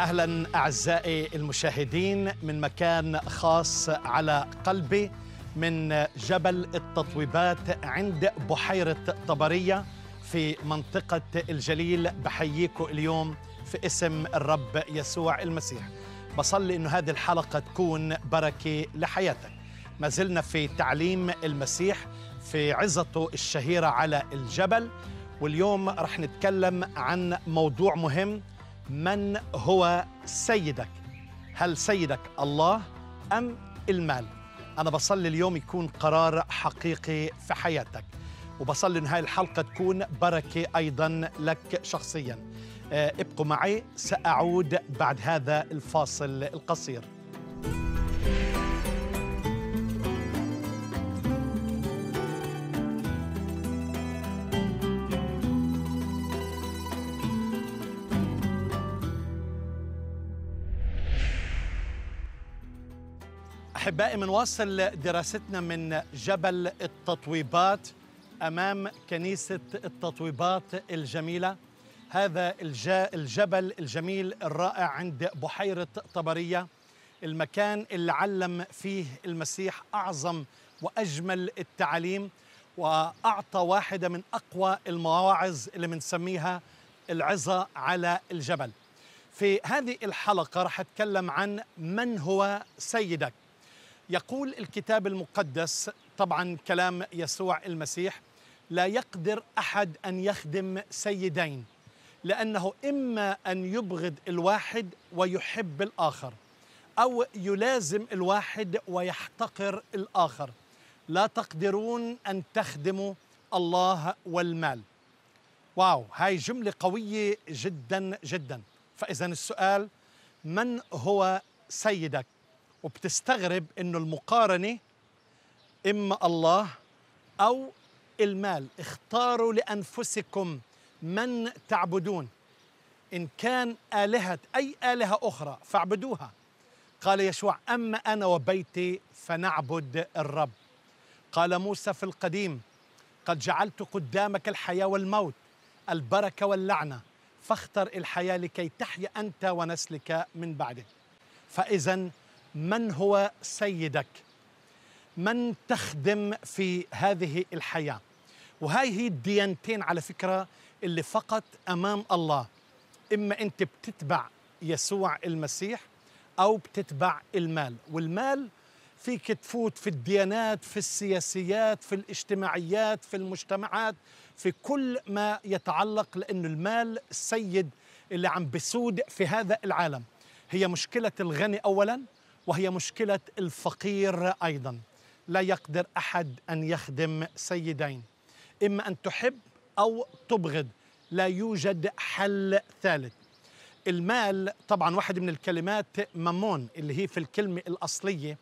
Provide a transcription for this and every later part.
أهلا أعزائي المشاهدين من مكان خاص على قلبي من جبل التطويبات عند بحيرة طبرية في منطقة الجليل. بحييكم اليوم في اسم الرب يسوع المسيح. بصلي انه هذه الحلقة تكون بركة لحياتك. ما زلنا في تعليم المسيح في عظته الشهيرة على الجبل واليوم رح نتكلم عن موضوع مهم من هو سيدك؟ هل سيدك الله أم المال؟ أنا بصلي اليوم يكون قرار حقيقي في حياتك وبصلي إن هاي الحلقة تكون بركة أيضا لك شخصيا. آه، ابقوا معي سأعود بعد هذا الفاصل القصير. أحبائي بنواصل دراستنا من جبل التطويبات أمام كنيسة التطويبات الجميلة. هذا الج- الجبل الجميل الرائع عند بحيرة طبرية. المكان اللي علم فيه المسيح أعظم وأجمل التعاليم وأعطى واحدة من أقوى المواعظ اللي بنسميها العظة على الجبل. في هذه الحلقة راح أتكلم عن من هو سيدك. يقول الكتاب المقدس طبعا كلام يسوع المسيح لا يقدر أحد أن يخدم سيدين لأنه إما أن يبغض الواحد ويحب الآخر أو يلازم الواحد ويحتقر الآخر. لا تقدرون أن تخدموا الله والمال. واو هاي جملة قوية جدا جدا. فاذا السؤال من هو سيدك؟ وبتستغرب إنه المقارنة إما الله أو المال. اختاروا لأنفسكم من تعبدون. إن كان آلهة أي آلهة أخرى فاعبدوها. قال يشوع أما أنا وبيتي فنعبد الرب. قال موسى في القديم قد جعلت قدامك الحياة والموت البركة واللعنة فاختر الحياة لكي تحيا أنت ونسلك من بعده. فاذا من هو سيدك؟ من تخدم في هذه الحياة؟ وهاي هي الديانتين على فكرة اللي فقط أمام الله. إما أنت بتتبع يسوع المسيح أو بتتبع المال. والمال فيك تفوت في الديانات في السياسيات في الاجتماعيات في المجتمعات في كل ما يتعلق لأن المال السيد اللي عم بسود في هذا العالم. هي مشكلة الغني أولا وهي مشكلة الفقير أيضا. لا يقدر أحد أن يخدم سيدين. إما أن تحب أو تبغض. لا يوجد حل ثالث. المال طبعا واحد من الكلمات ممون اللي هي في الكلمة الأصلية.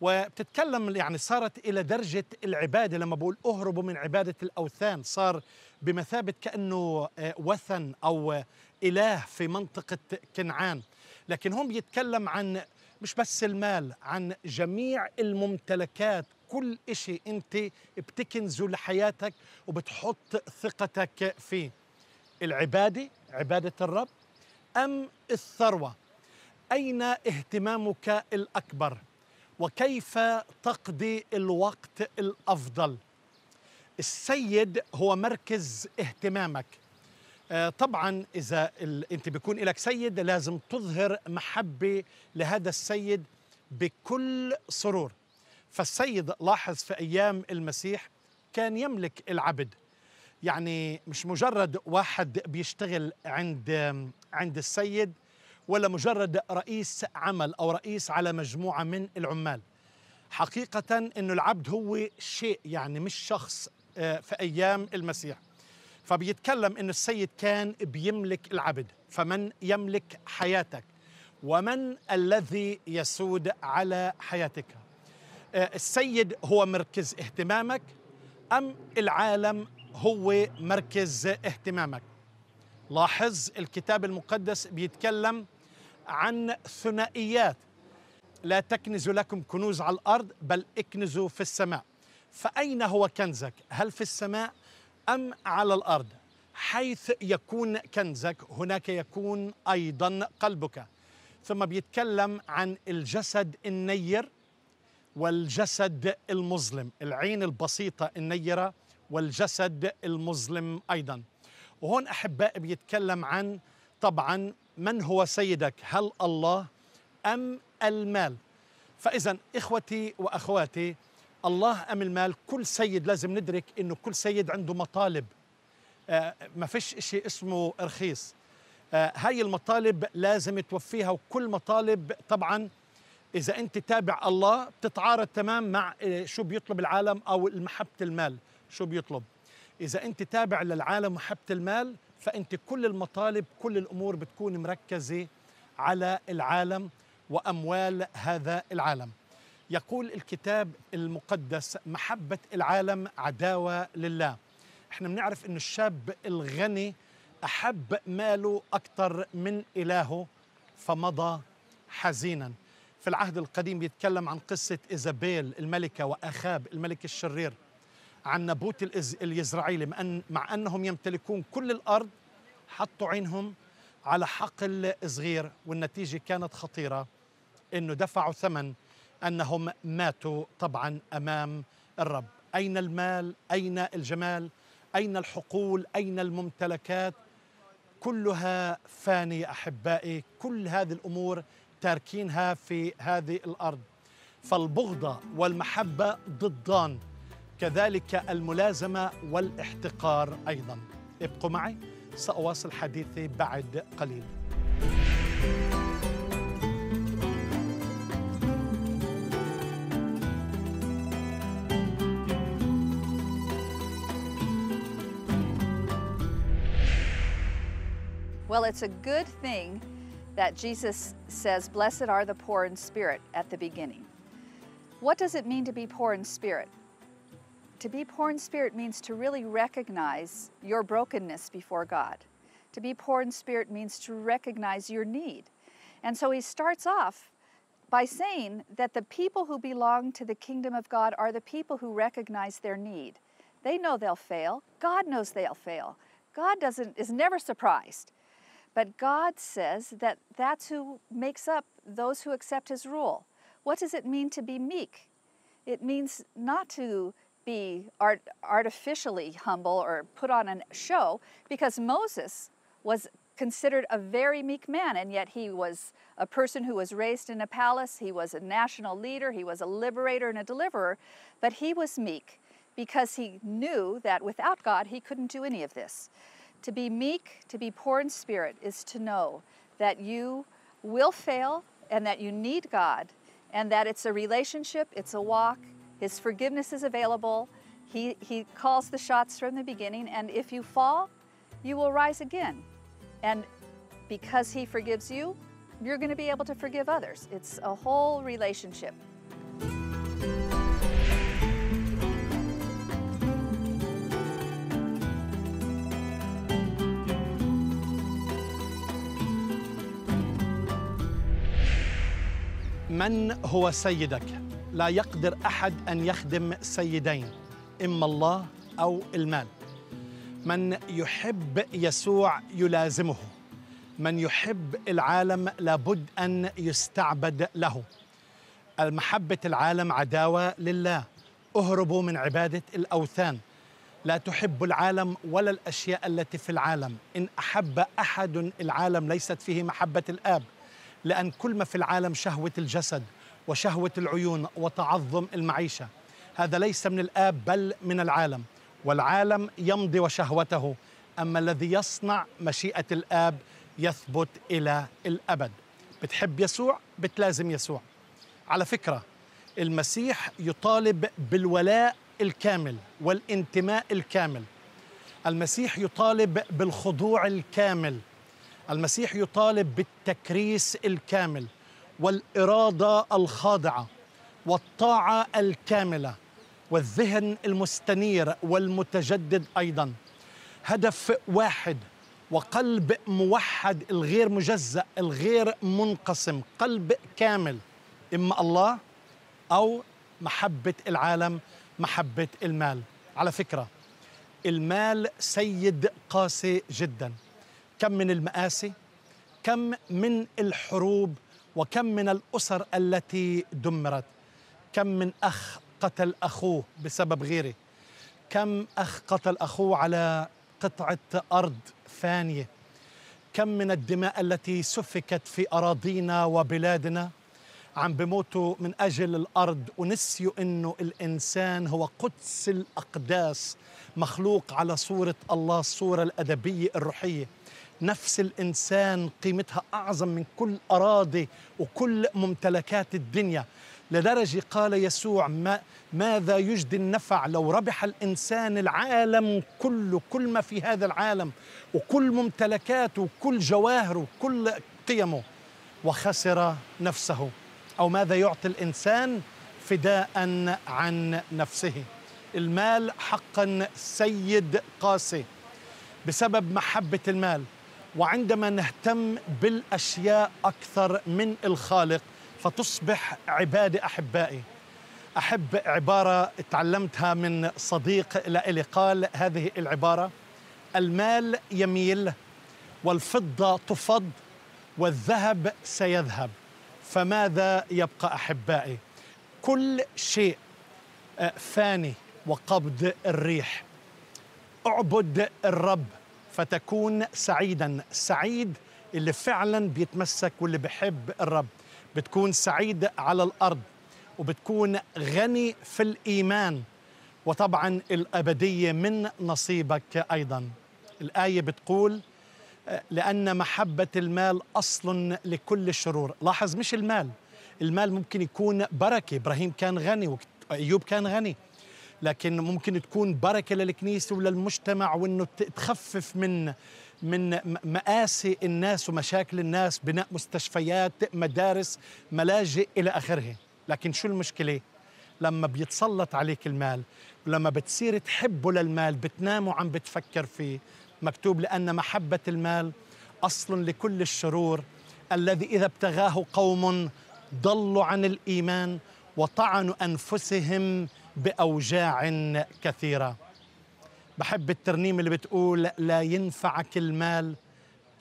وبتتكلم يعني صارت إلى درجة العبادة. لما بقول أهربوا من عبادة الأوثان صار بمثابة كأنه آه، وثن أو آه، إله في منطقة كنعان. لكن هم بيتكلم عن مش بس المال عن جميع الممتلكات. كل إشي أنت بتكنزه لحياتك وبتحط ثقتك فيه. العبادة عبادة الرب. أم الثروة؟ أين اهتمامك الأكبر؟ وكيف تقضي الوقت الأفضل؟ السيد هو مركز اهتمامك. طبعا إذا. أنت بيكون لك سيد لازم تظهر محبة لهذا السيد بكل سرور. فالسيد لاحظ في أيام المسيح كان يملك العبد. يعني مش مجرد واحد بيشتغل عند عند السيد ولا مجرد رئيس عمل أو رئيس على مجموعة من العمال. حقيقة إنه العبد هو شيء يعني مش شخص آه، في أيام المسيح. فبيتكلم انه السيد كان بيملك العبد فمن يملك حياتك؟ ومن الذي يسود على حياتك؟ آه، السيد هو مركز اهتمامك أم العالم هو مركز اهتمامك؟ لاحظ الكتاب المقدس بيتكلم عن ثنائيات. لا تكنزوا لكم كنوز على الأرض بل اكنزوا في السماء. فأين هو كنزك؟ هل في السماء أم على الأرض حيث يكون كنزك هناك يكون أيضا قلبك. ثم بيتكلم عن الجسد النير والجسد المظلم. العين البسيطة النيرة والجسد المظلم أيضا. وهون احبائي بيتكلم عن طبعا من هو سيدك؟ هل الله أم المال؟ فاذا إخوتي وأخواتي الله أم المال؟ كل سيد لازم ندرك إنه كل سيد عنده مطالب. آه ما فيش شيء اسمه رخيص. آه هاي المطالب لازم توفيها وكل مطالب طبعا إذا أنت تابع الله بتتعارض تمام مع آه شو بيطلب العالم أو محبة المال. شو بيطلب؟ إذا أنت تابع للعالم محبة المال فأنت كل المطالب كل الأمور بتكون مركزة على العالم وأموال هذا العالم. يقول الكتاب المقدس محبة العالم عداوة لله إحنا بنعرف ان الشاب الغني أحب ماله أكثر من إلهه فمضى حزينا. في العهد القديم بيتكلم عن قصة إيزابيل الملكة وأخاب الملك الشرير عن نبوت اليزرعيلي مع أنهم يمتلكون كل الأرض حطوا عينهم على حقل صغير والنتيجة كانت خطيرة إنه دفعوا ثمن أنهم ماتوا طبعا أمام الرب. أين المال؟ أين الجمال؟ أين الحقول؟ أين الممتلكات؟ كلها فانيه أحبائي كل هذه الأمور تاركينها في هذه الأرض. فالبغضه والمحبة ضدان كذلك الملازمة والاحتقار أيضا. ابقوا معي سأواصل حديثي بعد قليل. Well, it's a good thing that Jesus says, Blessed are the poor in spirit at the beginning. What does it mean to be poor in spirit? To be poor in spirit means to really recognize your brokenness before God. To be poor in spirit means to recognize your need. And so he starts off by saying that the people who belong to the kingdom of God are the people who recognize their need. They know they'll fail. God knows they'll fail. God doesn't is never surprised. But God says that that's who makes up those who accept his rule. What does it mean to be meek? It means not to be art- artificially humble or put on a show because Moses was considered a very meek man, and yet he was a person who was raised in a palace. He was a national leader, he was a liberator and a deliverer, but he was meek because he knew that without God he couldn't do any of this. To be meek, to be poor in spirit, is to know that you will fail and that you need God and that it's a relationship, it's a walk, His forgiveness is available. He, he calls the shots from the beginning, and if you fall, you will rise again. And because He forgives you, you're going to be able to forgive others. It's a whole relationship. من هو سيدك؟ لا يقدر أحد أن يخدم سيدين إما الله أو المال. من يحب يسوع يلازمه. من يحب العالم لابد أن يستعبد له. المحبة العالم عداوة لله. اهربوا من عبادة الأوثان. لا تحب العالم ولا الأشياء التي في العالم. إن أحب أحد العالم ليست فيه محبة الآب. لأن كل ما في العالم شهوة الجسد وشهوة العيون وتعظم المعيشة. هذا ليس من الآب بل من العالم والعالم يمضي وشهوته أما الذي يصنع مشيئة الآب يثبت إلى الأبد. بتحب يسوع؟ بتلازم يسوع. على فكرة المسيح يطالب بالولاء الكامل والانتماء الكامل. المسيح يطالب بالخضوع الكامل المسيح يطالب بالتكريس الكامل والإرادة الخاضعة والطاعة الكاملة والذهن المستنير والمتجدد أيضا. هدف واحد وقلب موحد الغير مجزأ الغير منقسم قلب كامل إما الله أو محبة العالم محبة المال. على فكرة المال سيد قاسي جدا. كم من المآسي كم من الحروب وكم من الأسر التي دمرت كم من أخ قتل أخوه بسبب غيره كم أخ قتل أخوه على قطعة أرض فانية كم من الدماء التي سفكت في أراضينا وبلادنا عم بموتوا من أجل الأرض ونسيوا أنه الإنسان هو قدس الأقداس مخلوق على صورة الله الصورة الأدبية الروحية. نفس الإنسان قيمتها أعظم من كل أراضي وكل ممتلكات الدنيا. لدرجة قال يسوع ما ماذا يجدي النفع لو ربح الإنسان العالم كله كل ما في هذا العالم وكل ممتلكاته وكل جواهره وكل قيمه وخسر نفسه؟ أو ماذا يعطي الإنسان فداء عن نفسه؟ المال حقا سيد قاسي. بسبب محبة المال وعندما نهتم بالأشياء أكثر من الخالق فتصبح عباده أحبائي. أحب عبارة تعلمتها من صديق لي قال هذه العبارة. المال يميل والفضة تفض والذهب سيذهب فماذا يبقى أحبائي؟ كل شيء آه، فاني وقبض الريح. أعبد الرب فتكون سعيدا. سعيد اللي فعلا بيتمسك واللي بحب الرب. بتكون سعيد على الأرض وبتكون غني في الإيمان وطبعا الأبدية من نصيبك أيضا. الآية بتقول لأن محبة المال أصل لكل الشرور. لاحظ مش المال. المال ممكن يكون بركة. إبراهيم كان غني وايوب كان غني. لكن ممكن تكون بركة للكنيسة وللمجتمع وإنه تخفف من من مآسي الناس ومشاكل الناس بناء مستشفيات مدارس ملاجئ إلى آخره. لكن شو المشكلة؟ لما بيتسلط عليك المال ولما بتصير تحبه للمال بتنام وعم بتفكر فيه مكتوب لأن محبة المال أصل لكل الشرور الذي إذا ابتغاه قوم ضلوا عن الإيمان وطعنوا أنفسهم بأوجاع كثيرة. بحب الترنيم اللي بتقول لا ينفعك المال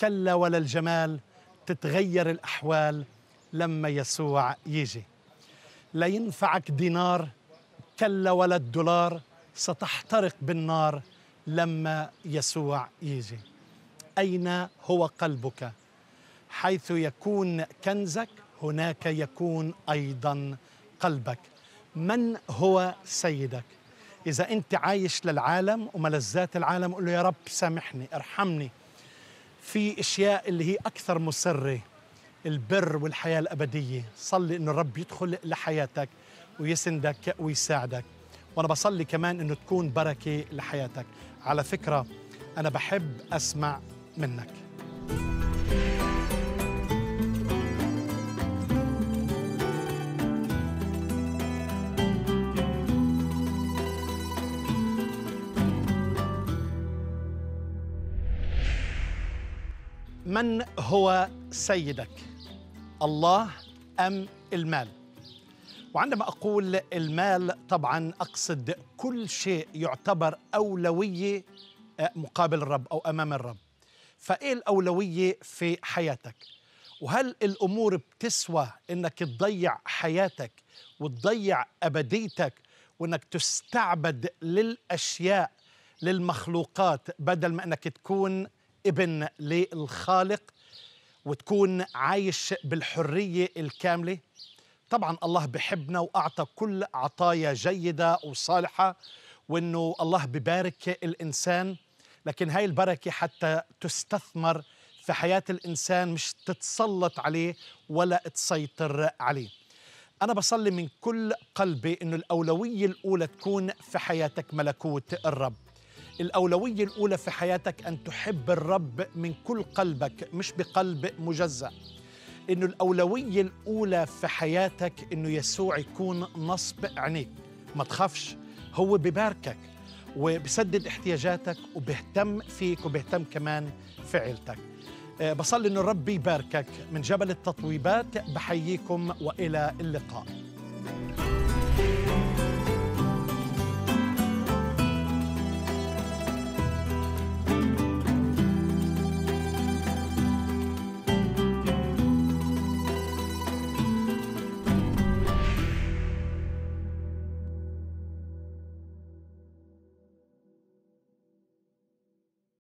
كلا ولا الجمال تتغير الأحوال لما يسوع يجي. لا ينفعك دينار كلا ولا الدولار ستحترق بالنار لما يسوع يجي. أين هو قلبك؟ حيث يكون كنزك هناك يكون أيضا قلبك. من هو سيدك؟ إذا أنت عايش للعالم وملذات العالم قل له يا رب سامحني ارحمني. في أشياء اللي هي أكثر مسرة البر والحياة الأبدية. صلي أنه الرب يدخل لحياتك ويسندك ويساعدك. وأنا بصلي كمان أنه تكون بركة لحياتك. على فكرة أنا بحب أسمع منك. من هو سيدك؟ الله أم المال؟ وعندما أقول المال طبعا أقصد كل شيء يعتبر أولوية آه، مقابل الرب أو أمام الرب. فإيه الأولوية في حياتك؟ وهل الأمور بتسوى إنك تضيع حياتك وتضيع أبديتك وإنك تستعبد للأشياء للمخلوقات بدل ما إنك تكون ابن للخالق وتكون عايش بالحرية الكاملة. طبعا الله بحبنا وأعطى كل عطايا جيدة وصالحة وإنه الله ببارك الإنسان لكن هاي البركة حتى تستثمر في حياة الإنسان مش تتسلط عليه ولا تسيطر عليه. أنا بصلي من كل قلبي إنه الأولوية الأولى تكون في حياتك ملكوت الرب. الأولوية الأولى في حياتك أن تحب الرب من كل قلبك مش بقلب مجزأ. إنه الأولوية الأولى في حياتك إنه يسوع يكون نصب عينيك. ما تخافش هو بباركك وبسدد احتياجاتك وبيهتم فيك وبيهتم كمان في عيلتك. آه، بصلي إنه الرب يباركك. من جبل التطويبات بحييكم وإلى اللقاء.